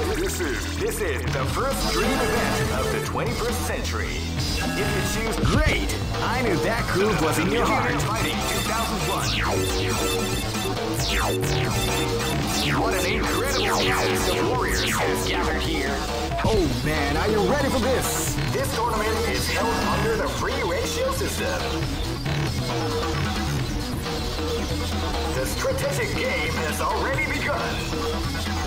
This is this is the first dream event of the 21st century. If you choose great, I knew that groove was in your heart. Fighting 2001. What an incredible cast of warriors has gathered here. Oh man, are you ready for this? This tournament is held under the free ratio system. The strategic game has already begun.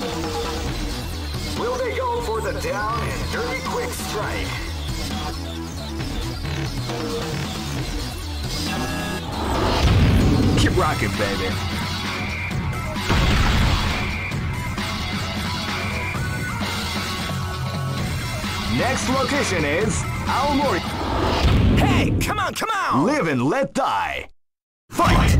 Will they go for the down and dirty quick strike? Keep rocking, baby. Next location is Aomori. Hey, come on, come on! Live and let die. Fight!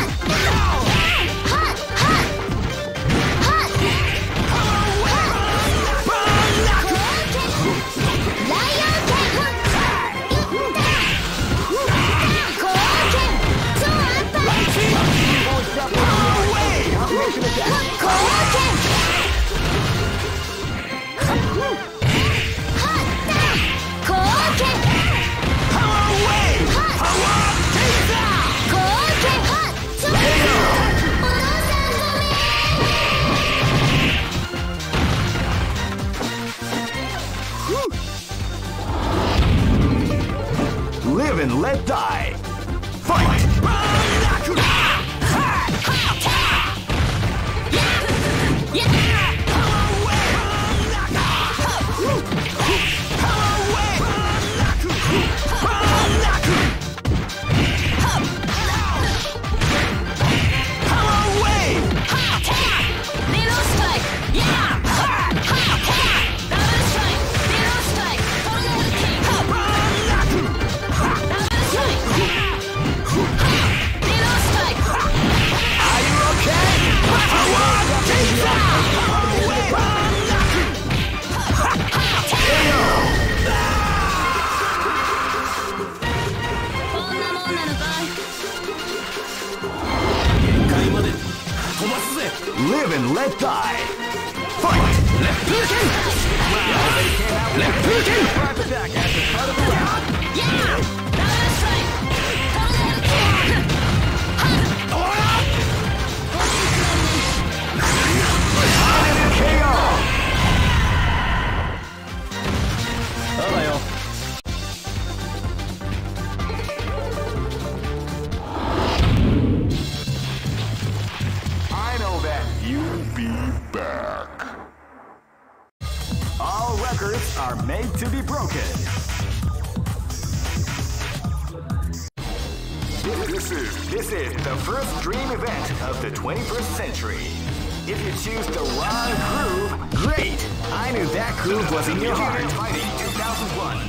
If you choose the wrong groove, great. I knew that groove was in your heart. Fighting 2001.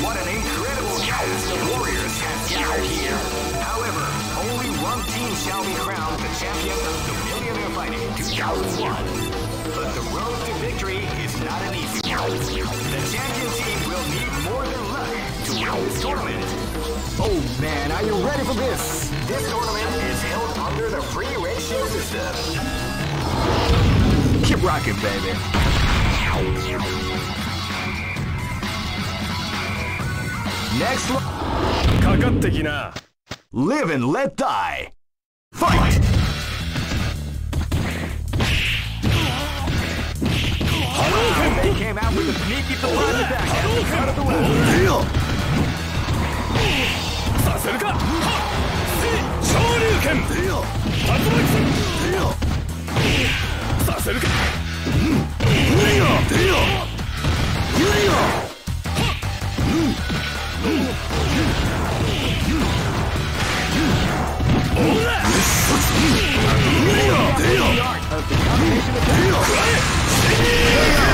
What an incredible cast of warriors has gathered here. However, only one team shall be crowned the champion of the Millionaire Fighting 2001. But the road to victory is not an easy one. The champion team will need more than luck to win this tournament. Oh man, are you ready for this? This tournament is held under the free ratio system. Keep rocking, baby. Next lo- かかってきな Live and let die. Fight! They came out with a sneaky surprise attack at the start of the round. させるか昇 竜竜せ Yeah!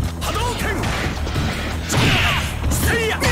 波動拳。リア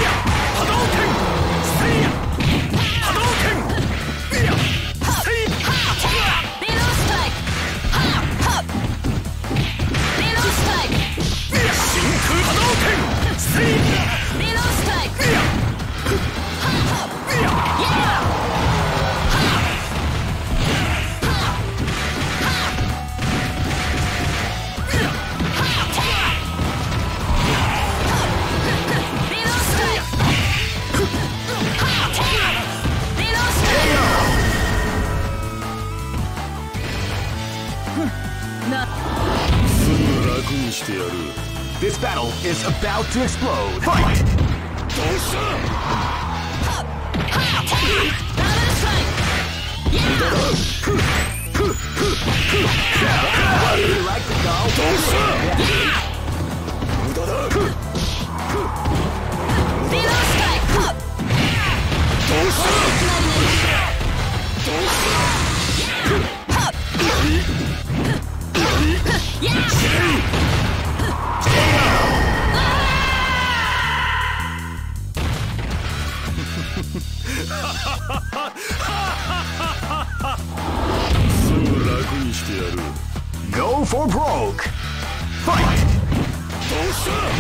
This battle is about to explode Fight! どうした無駄だどうしたどうした Yeah! Go for broke. Fight!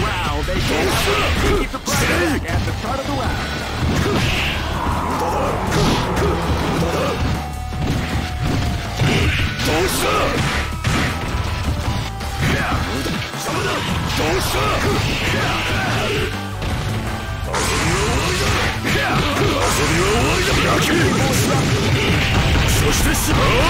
Wow, they keep the pressure back at the start of the round. そしてしまう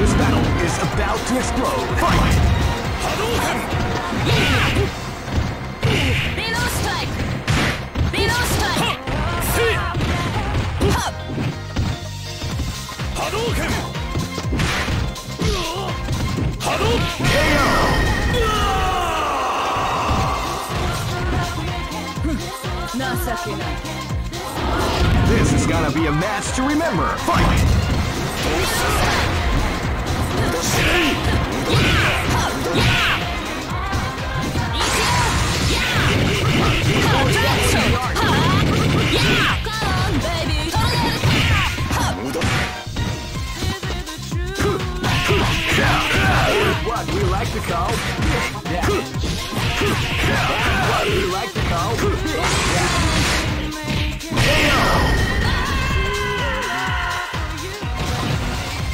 This battle is about to explode. Fight! Hadouken! Below strike! Below strike! Hadouken! This is gonna be a match to remember. Fight! Yeah! Yeah! Yeah! What we like to call yeah. What we like to call yeah.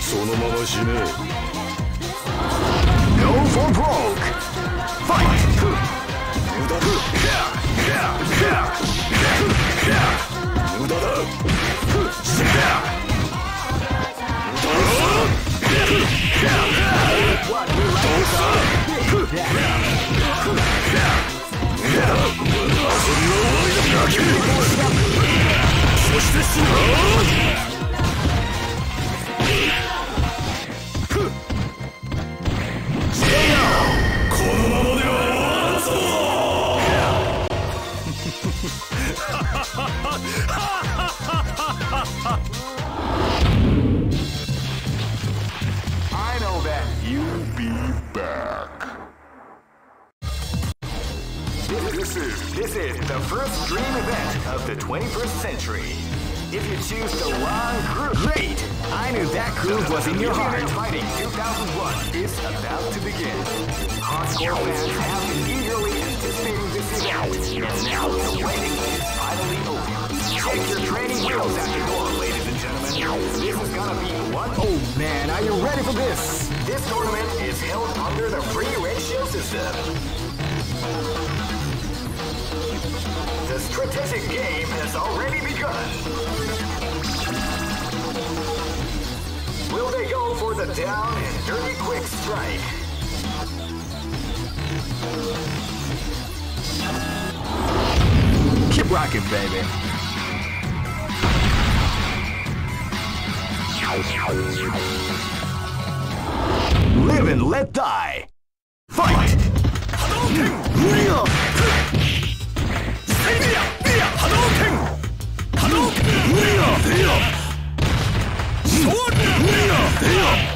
そのまま死ね No for broke. Fight! 無駄だ無駄だ What we like to call yeah. This is this is the first dream event of the 21st century. If you choose the wrong group, great! I knew that groove was in your heart. Fighting 2001 is about to begin. Hardcore fans have been eagerly anticipating this event, and now the waiting is finally over. Take your training wheels at the door, ladies and gentlemen. This is gonna be one. Oh man, are you ready for this? This tournament is held under the free ratio system. The strategic game has already begun. Will they go for the down and dirty quick strike? Keep rocking, baby. Live and let die. Hey up! Sword! Hey up! Hey up!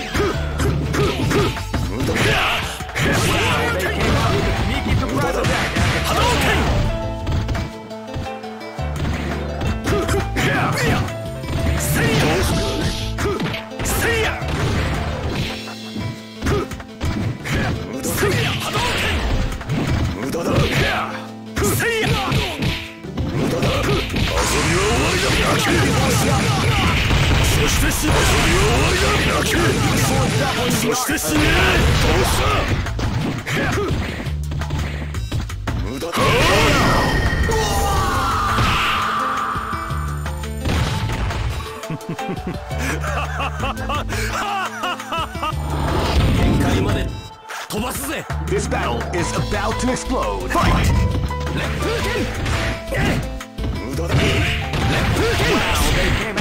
して死ねそれ終わりだそして死ねどうした無駄だ This battle is about to explode Fight!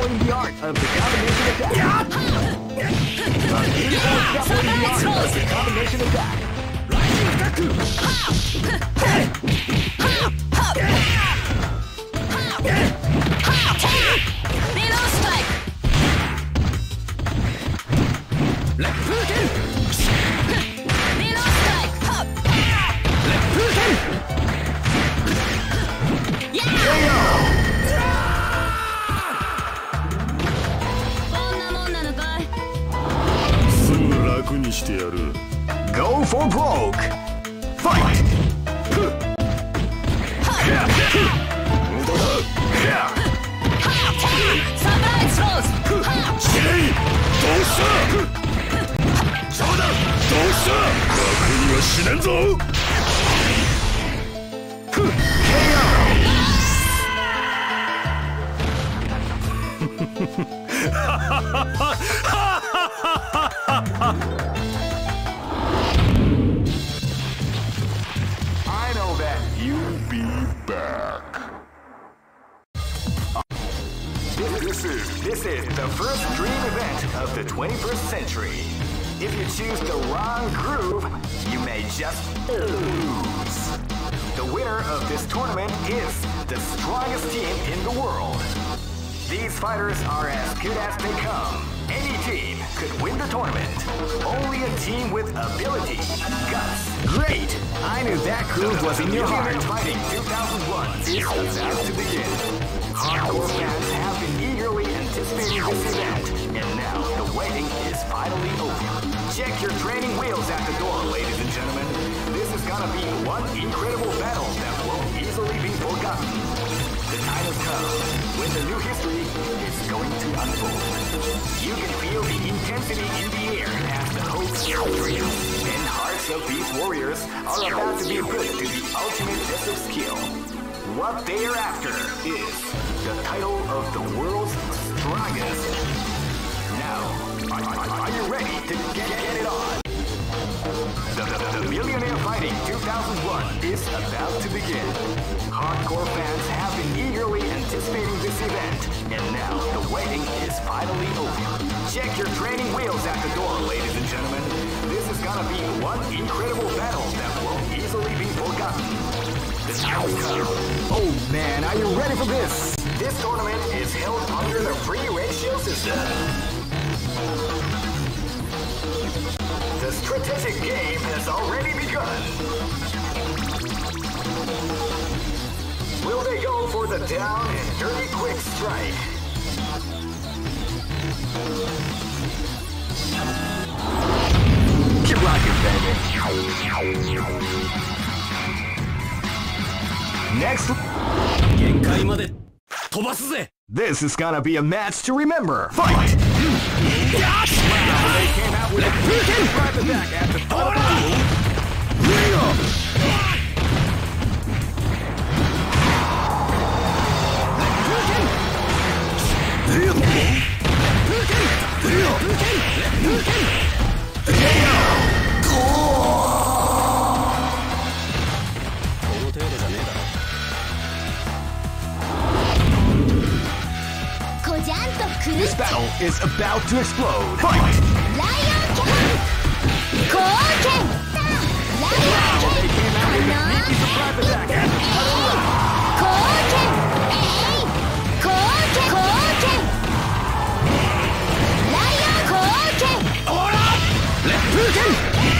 Beautiful the art of the combination attack. Rose! Combination attack. Ultimate of skill. What they are after is the title of the world's strongest. Now, are, are- are you ready to get, get it on? The, the, the Millionaire Fighting 2001 is about to begin. Hardcore fans have been eagerly anticipating this event, and now the waiting is finally over. Check your training wheels at the door, ladies and gentlemen. This is gonna be one incredible battle that Oh man, are you ready for this? This tournament is held under the free ratio system. The strategic game has already begun. Will they go for the down and dirty quick strike? Keep rocking, baby. Next, 限界まで飛ばすぜ this is gonna be a match to remember. Fight! They came out with a surprise attack at the top of This battle is about to explode. Fight! Lion King! King! Lion King! They King! out King! a King! surprise Lion King. Hold up! Let's do!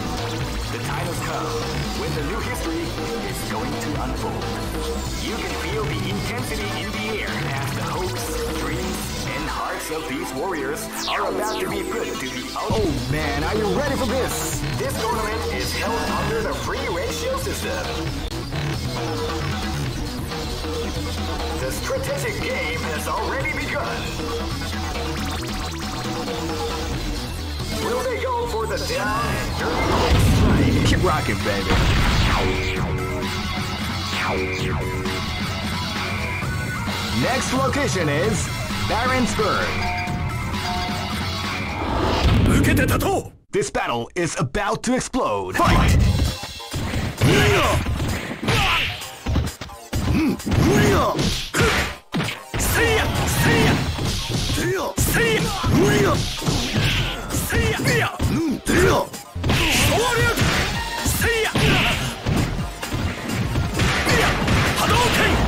The time has come when the new history is going to unfold. You can feel the intensity in the air as the hopes, dreams, and hearts of these warriors are about to be put to the... Oh man, are you ready for this? This tournament is held under the free ratio system. The strategic game has already begun. Will they go for the down and dirty? Keep rocking, baby. Next location is Barentsburg. This battle is about to explode. Fight! Fight. 剣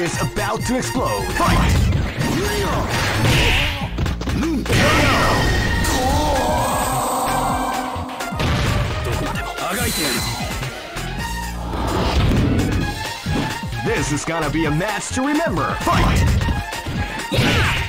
is about to explode. Fight! This is gonna be a match to remember. Fight! Yeah!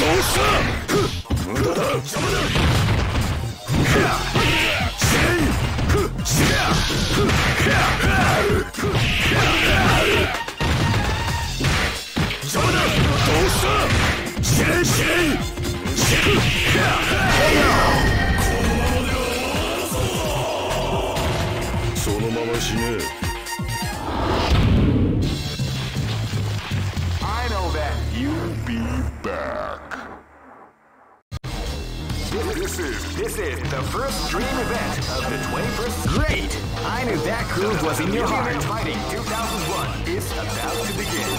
そのまま死ね this is the first dream event of the 21st. Great! I knew that groove was in your heart. Fighting 2001 is about to begin.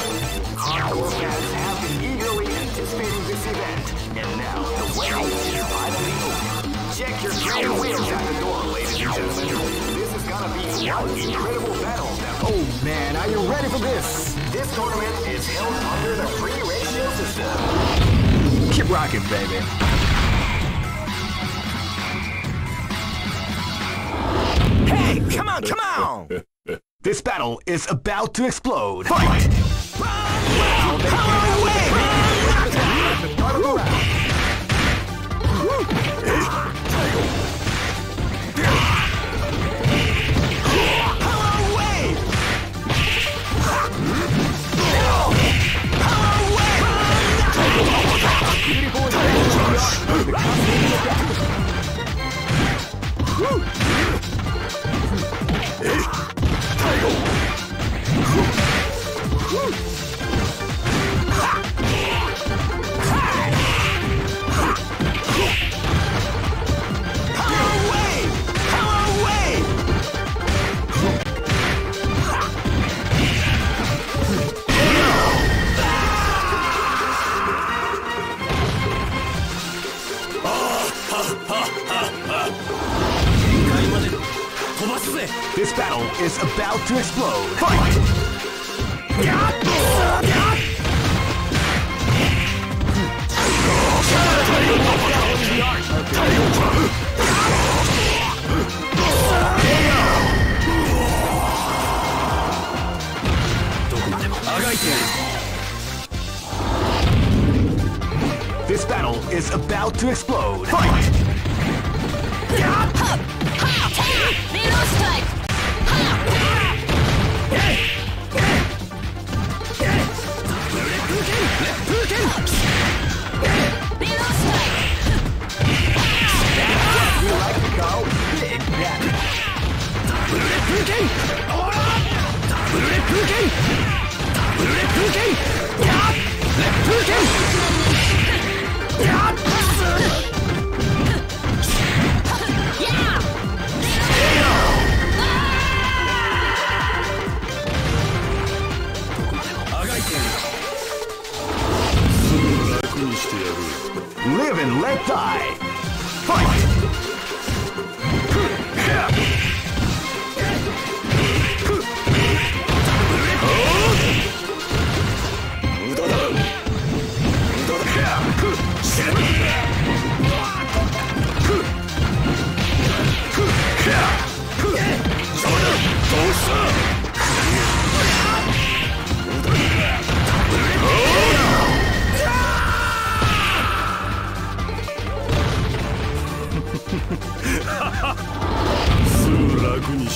Hardcore fans have been eagerly anticipating this event, and now the waiting is finally over. Check your training wheels at the door, ladies and gentlemen. This is gonna be one incredible battle. Oh man, are you ready for this? This tournament is held under the free ratio system. Keep rocking, baby. Hey, come on, come on! this battle is about to explode. Fight! Wow, they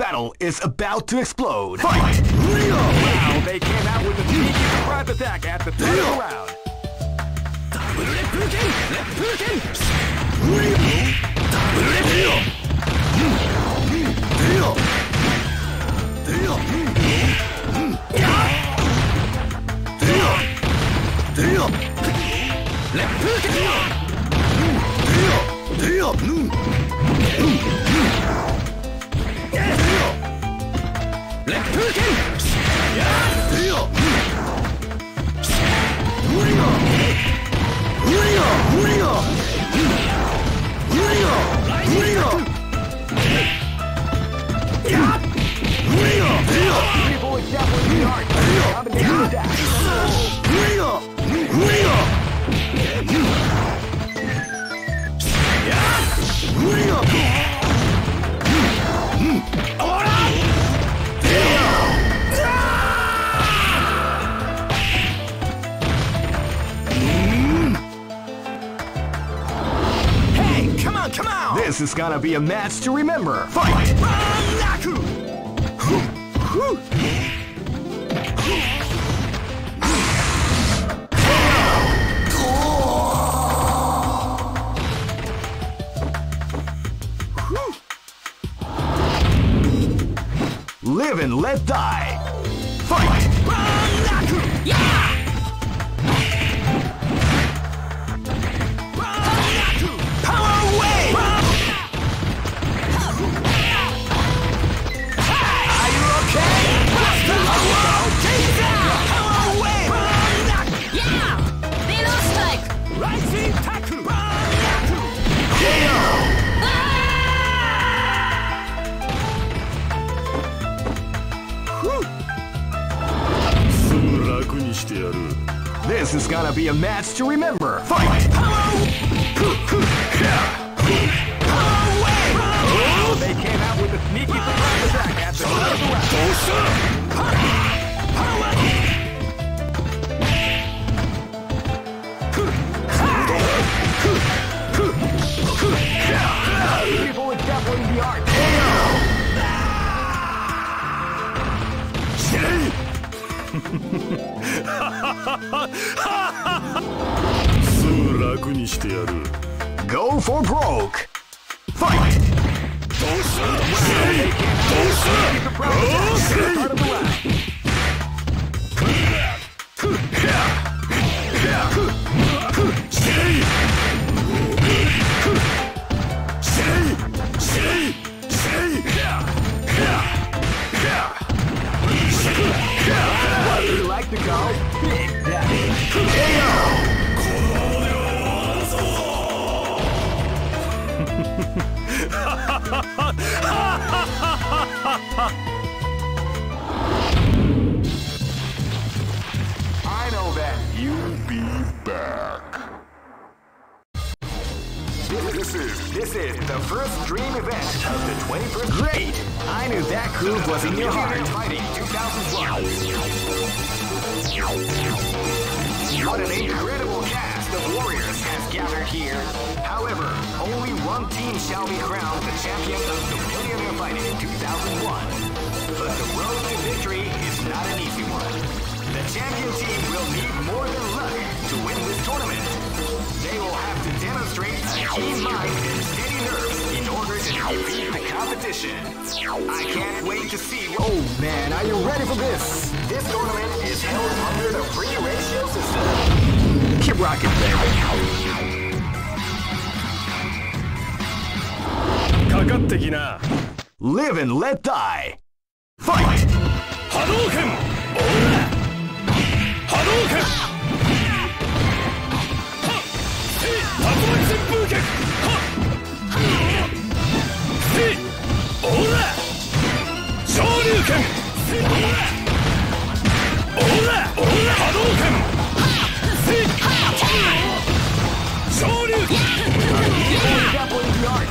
battle is about to explode. Fight! Wow, they came out with a surprise attack at the ンダブルレッ This is gonna be a match to remember. Fight! Live and let die. This is gonna be a match to remember. Fight! They came out with a sneaky surprise attack at the round. すぐ楽にしてやる。Go for broke. Fight! どうしたどうしたおーせい This is the first dream event of the 21st. Great! I knew that groove was in your heart. Fighting 2001. What an incredible cast of warriors has gathered here. However, only one team shall be crowned the champion of the Millionaire Fighting 2001. But the road to victory is not an easy one. The champion team will need more than luck to win this tournament. They will have to demonstrate a keen mind in order to defeat the competition. I can't wait to see what Oh man, are you ready for this? this tournament is held under the free ratio system. Keep rocking, baby. かかってきな Live and let die. Fight! 波動拳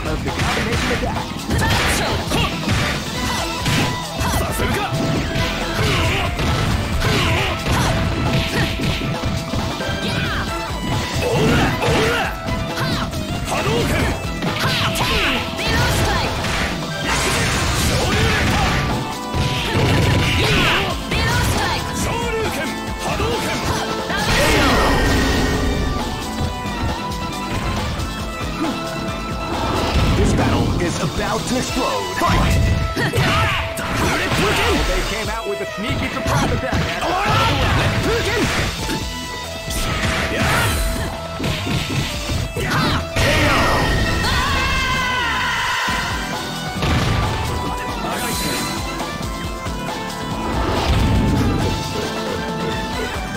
of the combination attack. Is about to explode. Fight! They came out with a sneaky surprise attack. at the start of the round.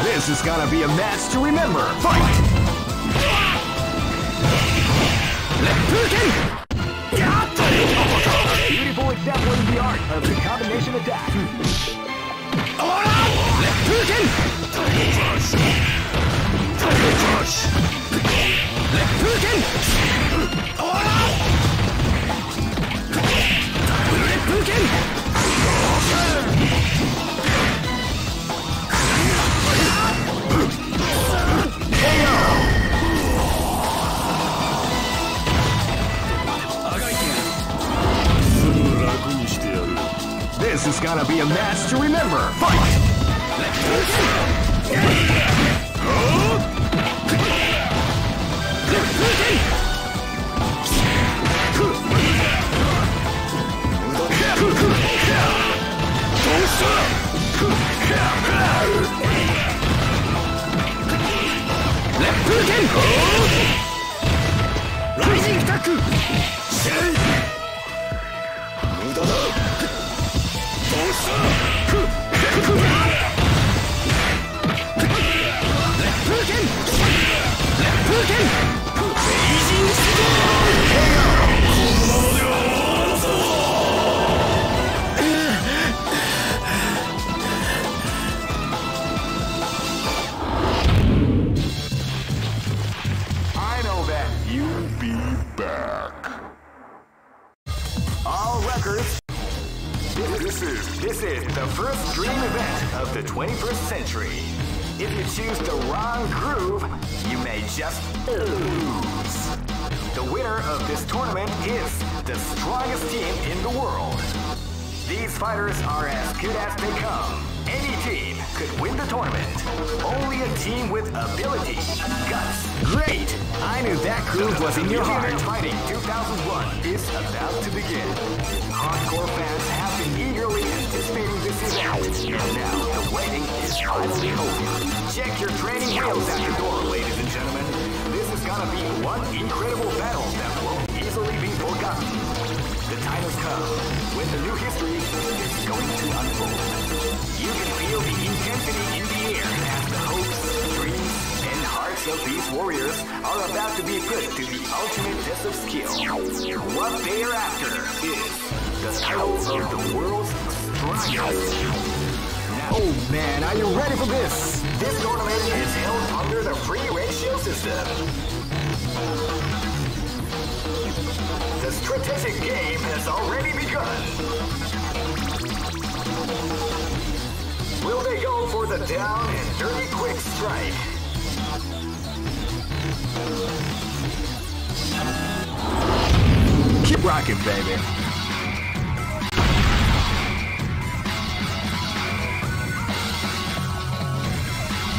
This is gonna be a match to remember. Fight! Beautiful example in the art of the combination attack. This remember. Fight! Now the wedding is finally over. Check your training wheels at the door, ladies and gentlemen. This is gonna be one incredible battle that won't easily be forgotten. The time has come when the new history is going to unfold. You can feel the intensity in the air as the hopes, dreams, and hearts of these warriors are about to be put to the ultimate test of skill. What they are after is the title of the world's strongest. Oh man, are you ready for this? This tournament is held under the free ratio system. The strategic game has already begun. Will they go for the down and dirty quick strike? Keep rocking, baby.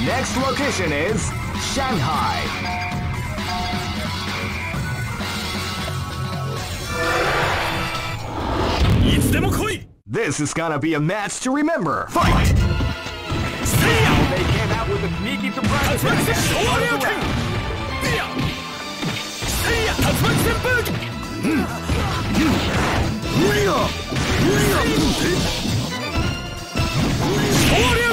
Next location is Shanghai. This is gonna be a match to remember. Fight! See! They came out with a sneaky surprise attack. at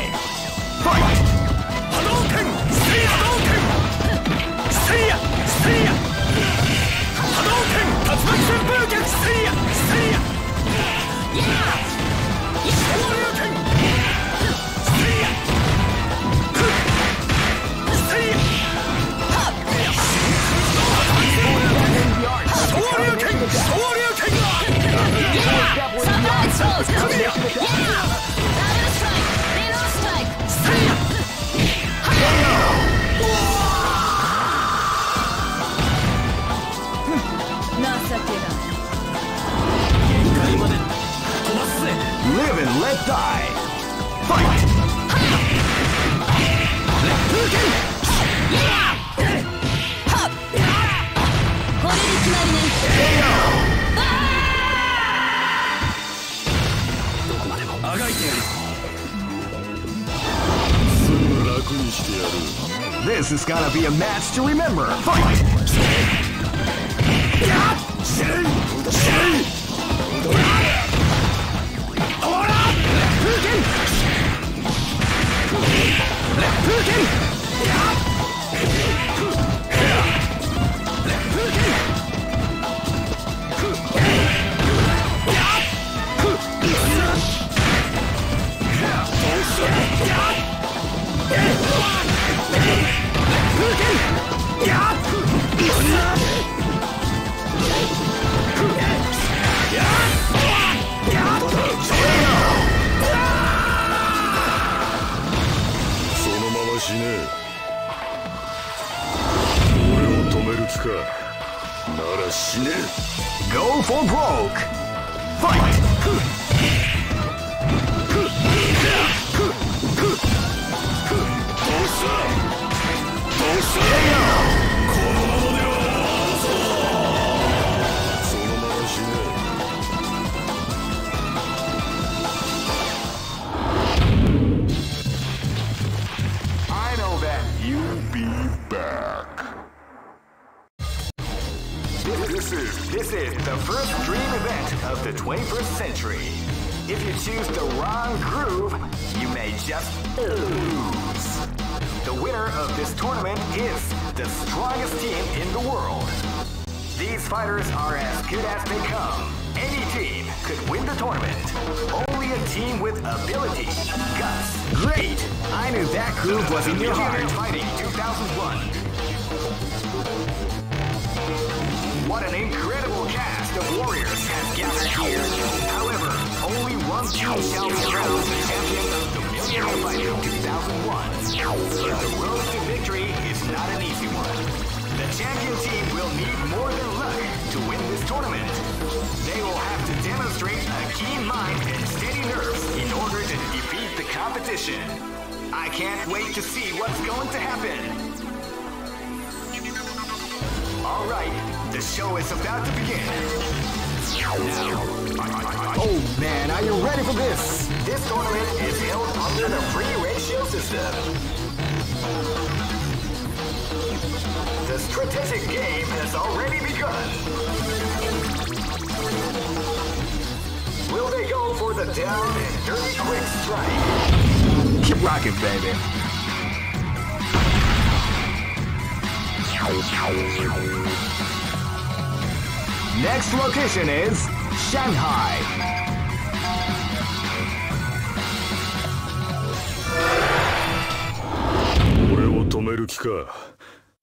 る気か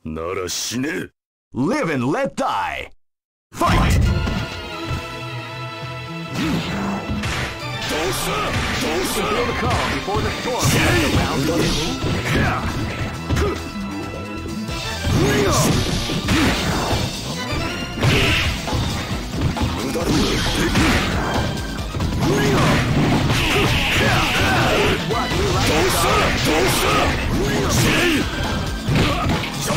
なら死ね Live and let die! Fight! どうしたどうした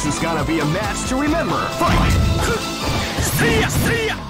This is gonna be a match to remember. Fight! See ya! See ya!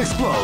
explode.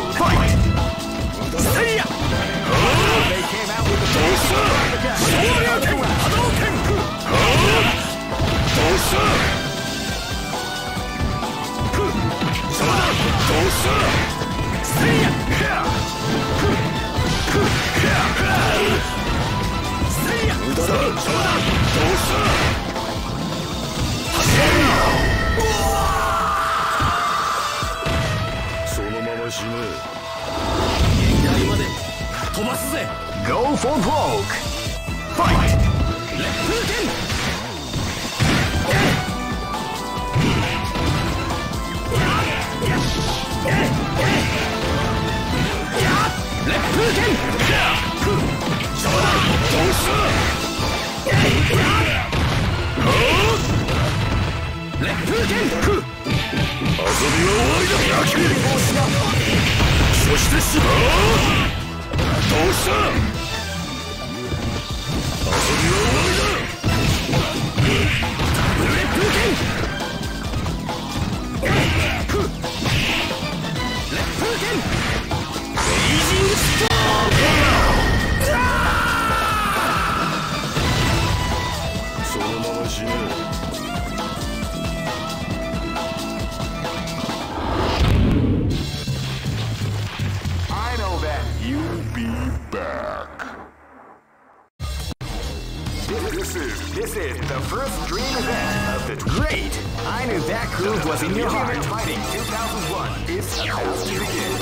is about to begin.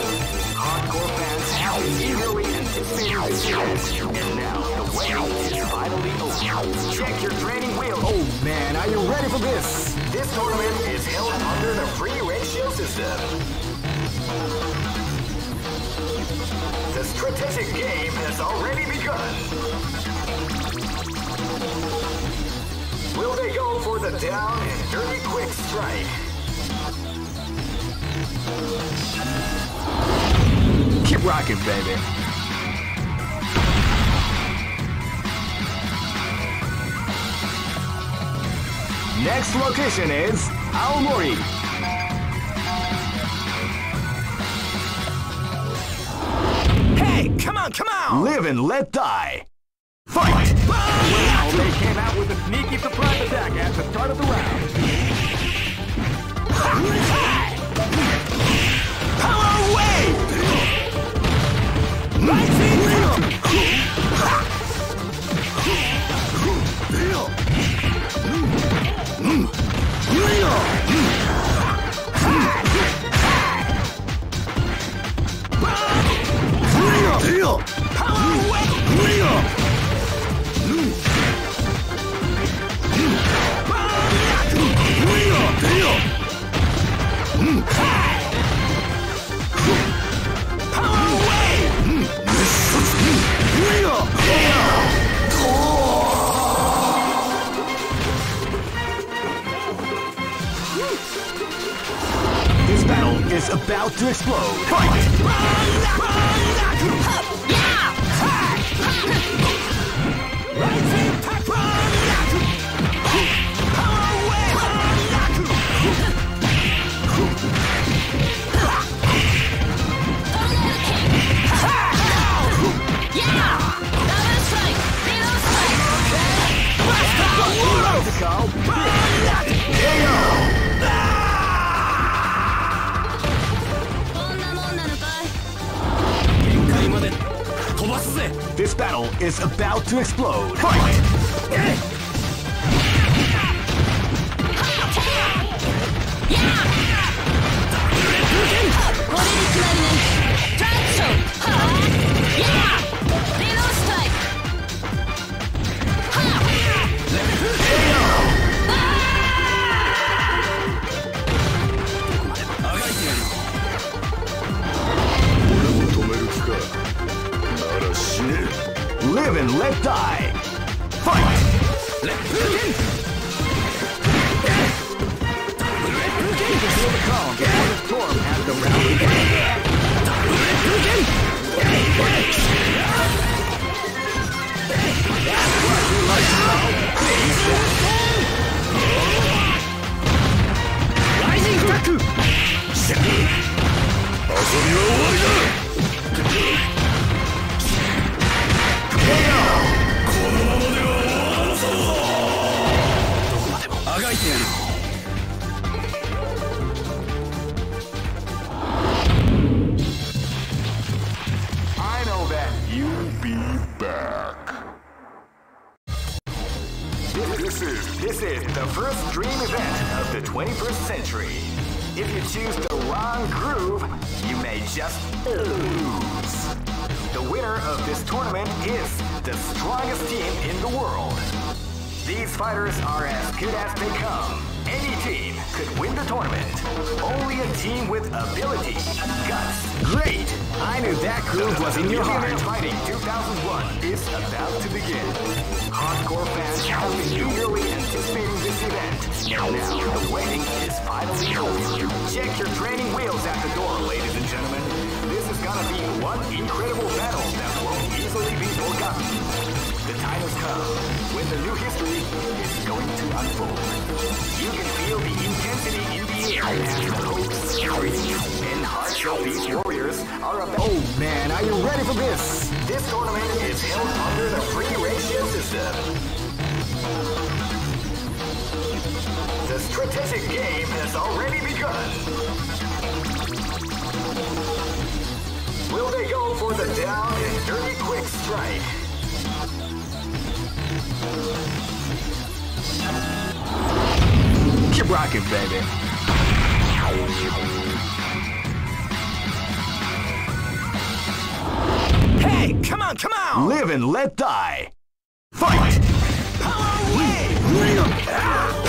Hardcore fans have been eagerly anticipating this and now the wait is finally over. Check your training wheels. Oh man, are you ready for this? This tournament is held under the free ratio system. The strategic game has already begun. Will they go for the down and dirty quick strike? Keep rocking, baby. Next location is Aomori. Hey, come on, come on! Live and let die. Fight! Fight. Well, they came out with a sneaky surprise attack at the start of the round. Deal! is about to explode. Fight! Run! Run! These fighters are as good as they come. Any team could win the tournament. Only a team with ability, guts. Great! I knew that groove was in your heart. Fighting 2001 is about to begin. Hardcore fans have been eagerly anticipating this event. Now the waiting is finally over. Check your training wheels at the door, ladies and gentlemen. This is gonna be one incredible battle that won't easily be forgotten. Time has come when the new history is going to unfold. You can feel the intensity in the air as the hopes, dreams, and hearts of these warriors are about. Oh man, are you ready for this? This tournament is held under the free ratio system. The strategic game has already begun. Will they go for the down and dirty quick strike? Keep rocking, baby. Hey, come on, come on! Live and let die. Fight! Power wave!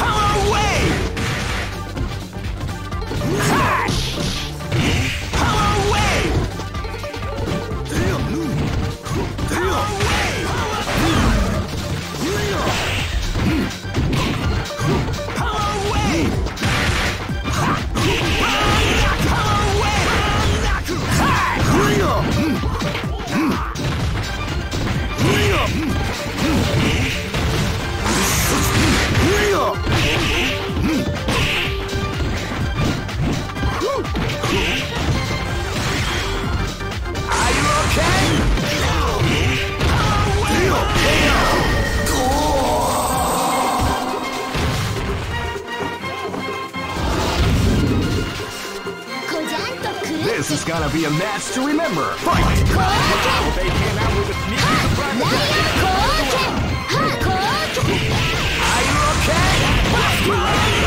This is gonna be a match to remember. Fight! They came out with a sneaky surprise. Are you okay?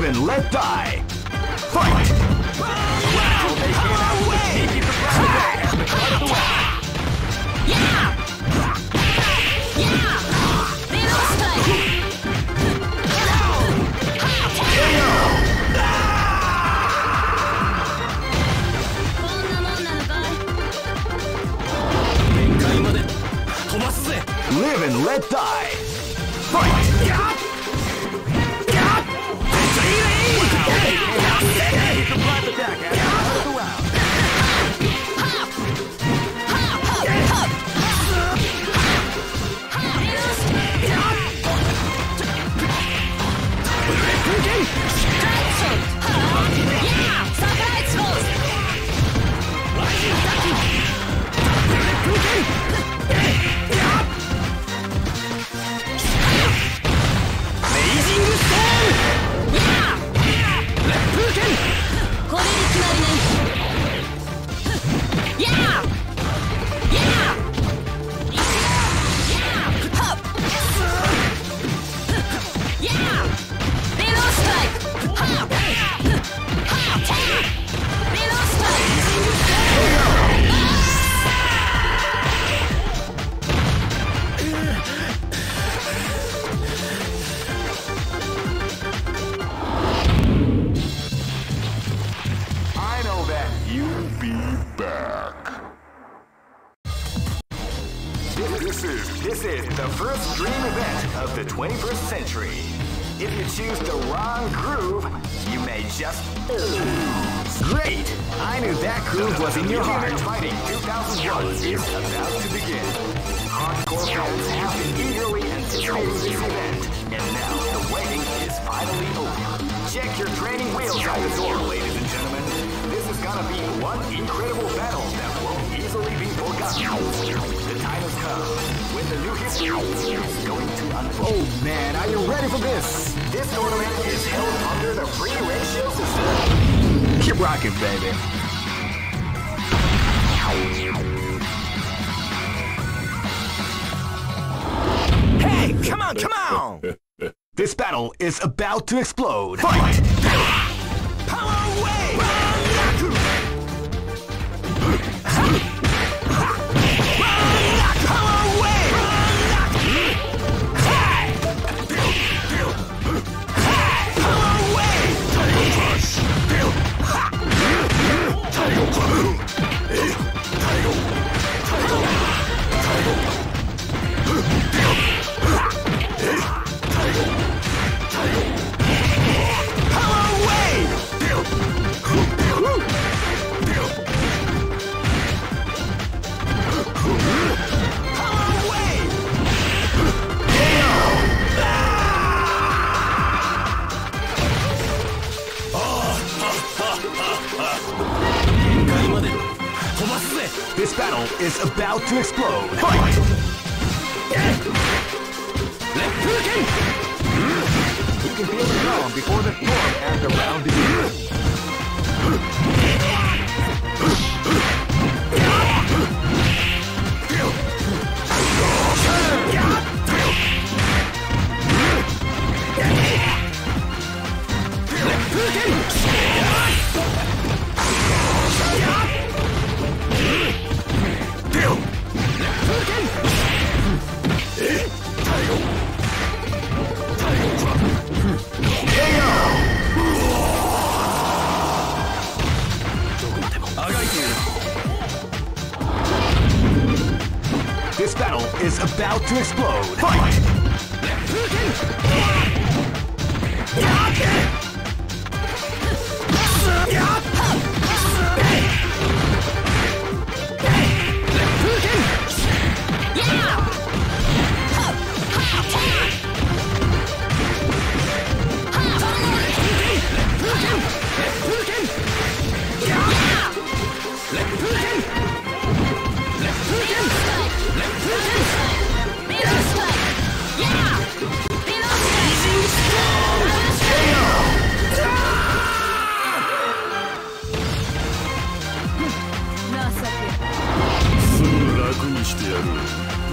Live and let die. Fight! Wow, they came out with a sneaky surprise attack at the start of the round. Live and let die. to explode.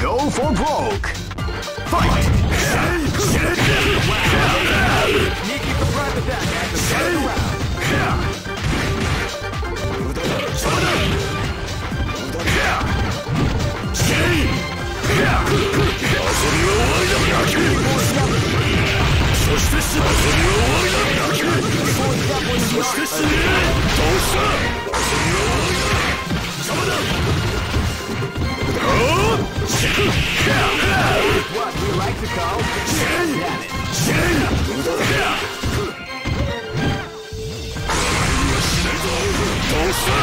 Go for broke! Fight! Nikki for private attack after second round. Don't stop! What we like to call damage. どうした